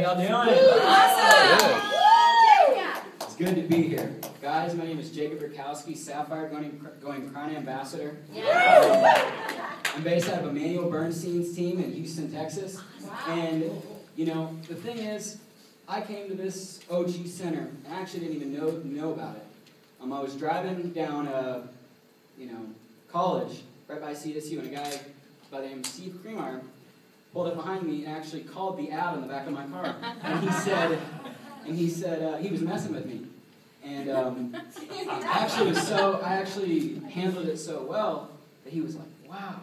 y'all doing? Awesome. It's good to be here. Guys, my name is Jacob Rakowski, Sapphire going, going Crown Ambassador. I'm based out of Emmanuel Bernstein's team in Houston, Texas. And, you know, the thing is, I came to this OG Center and I actually didn't even know, know about it. Um, I was driving down, uh, you know, college right by CSU, and a guy by the name of Steve Cremeyer pulled up behind me and actually called the ad on the back of my car. And he said, and he said uh, he was messing with me. And um, I actually was so I actually handled it so well that he was like, "Wow."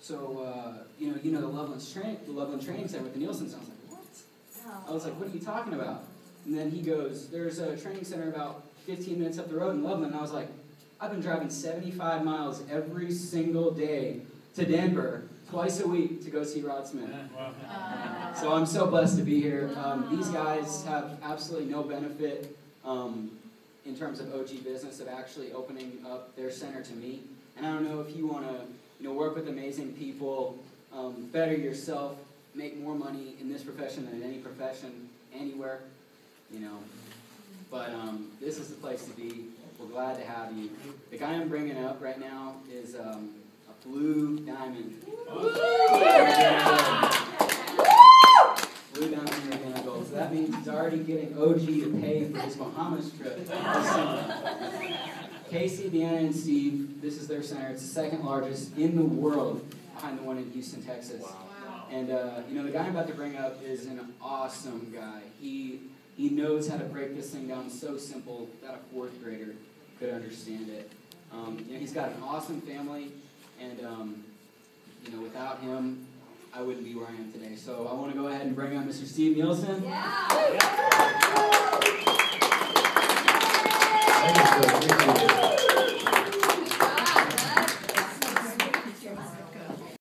So uh, you know, you know the Loveland train, the Loveland Training Center with the Nielsen's. I was like, "What?" I was like, "What are you talking about?" And then he goes, "There's a training center about 15 minutes up the road in Loveland." And I was like, "I've been driving 75 miles every single day to Denver twice a week to go see Rod Smith." So I'm so blessed to be here. Um, these guys have absolutely no benefit um, in terms of OG business of actually opening up their center to me. And I don't know if you want to, you know, work with amazing people, um, better yourself, make more money in this profession than in any profession anywhere, you know. But um, this is the place to be. We're glad to have you. The guy I'm bringing up right now is um, a blue diamond. Blue Diamond Gold. So that means he's already getting OG to pay for his Bahamas trip. Casey, Deanna, and Steve, this is their center. It's the second largest in the world behind the one in Houston, Texas. And uh, you know, the guy I'm about to bring up is an awesome guy. He he knows how to break this thing down so simple that a fourth grader could understand it. Um, you know, he's got an awesome family, and um, you know, without him, I wouldn't be where I am today. So I want to go ahead and bring on Mr. Steve Nielsen.